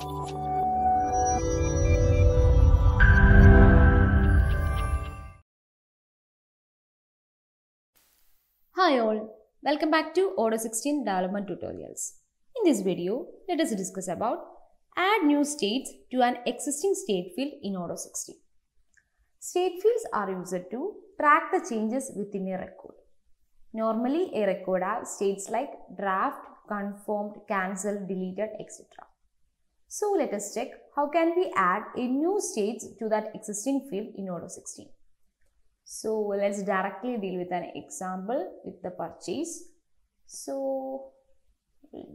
Hi all, welcome back to Odoo 16 development tutorials. In this video, let us discuss about add new states to an existing state field in Odoo 16. State fields are used to track the changes within a record. Normally, a record has states like draft, confirmed, cancelled, deleted, etc. So let us check how can we add a new states to that existing field in Odoo 16. So let's directly deal with an example with the purchase. So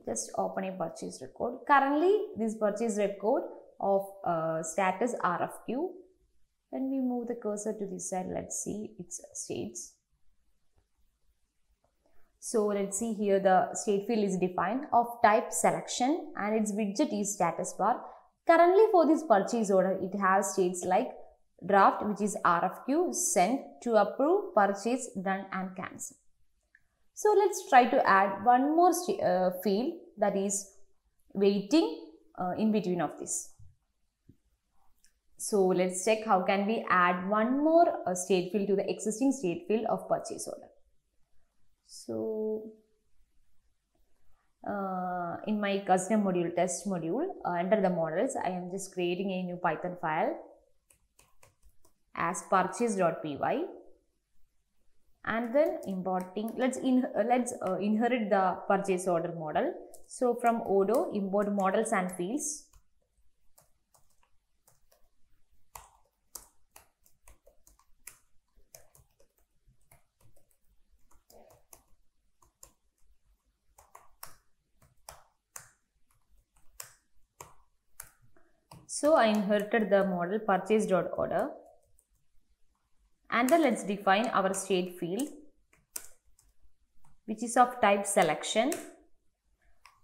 just open a purchase record. Currently this purchase record of uh, status RFQ. When we move the cursor to this side, let's see its states. So let's see here the state field is defined of type selection and its widget is status bar. Currently for this purchase order, it has states like draft which is RFQ, sent, to approve, purchase, done and cancel. So let's try to add one more uh, field that is waiting uh, in between of this. So let's check how can we add one more uh, state field to the existing state field of purchase order. So uh, in my custom module test module uh, under the models I am just creating a new python file as purchase.py and then importing let's in uh, let's uh, inherit the purchase order model. So from odoo import models and fields so i inherited the model purchase.order and then let's define our state field which is of type selection.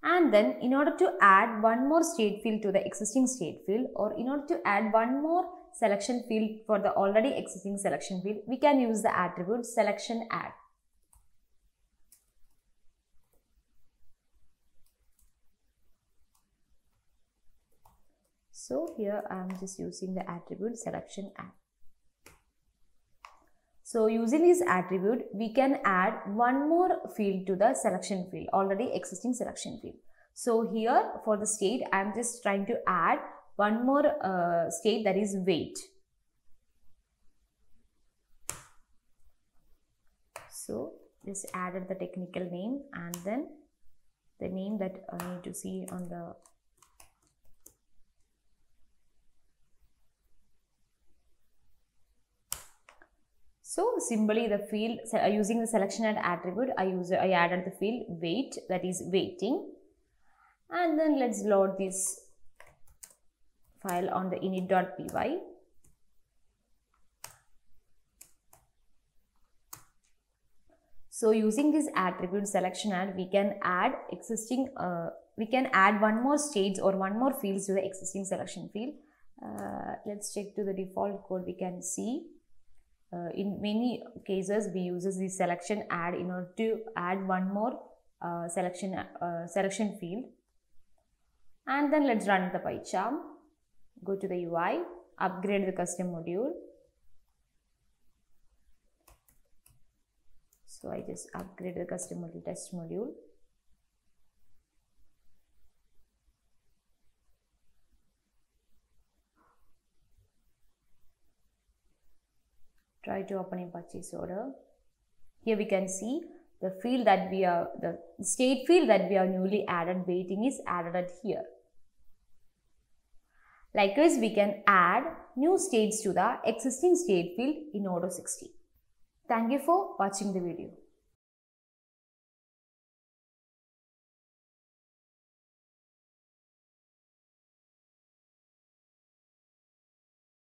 And then in order to add one more state field to the existing state field or in order to add one more selection field for the already existing selection field we can use the attribute selection add so here i am just using the attribute selection add so using this attribute, we can add one more field to the selection field, already existing selection field. So here for the state, I am just trying to add one more uh, state that is wait. So just added the technical name and then the name that I need to see on the So simply the field uh, using the selection and attribute I use I added the field wait that is waiting and then let's load this file on the init.py so using this attribute selection add we can add existing uh, we can add one more stage or one more fields to the existing selection field. Uh, let's check to the default code we can see uh, in many cases we uses the selection add in order to add one more uh, selection uh, selection field. And then let's run the PyCharm go to the UI upgrade the custom module. So I just upgrade the custom module test module try to open a purchase order. Here we can see the field that we are, the state field that we are newly added waiting is added at here. Likewise, we can add new states to the existing state field in Odoo 60. Thank you for watching the video.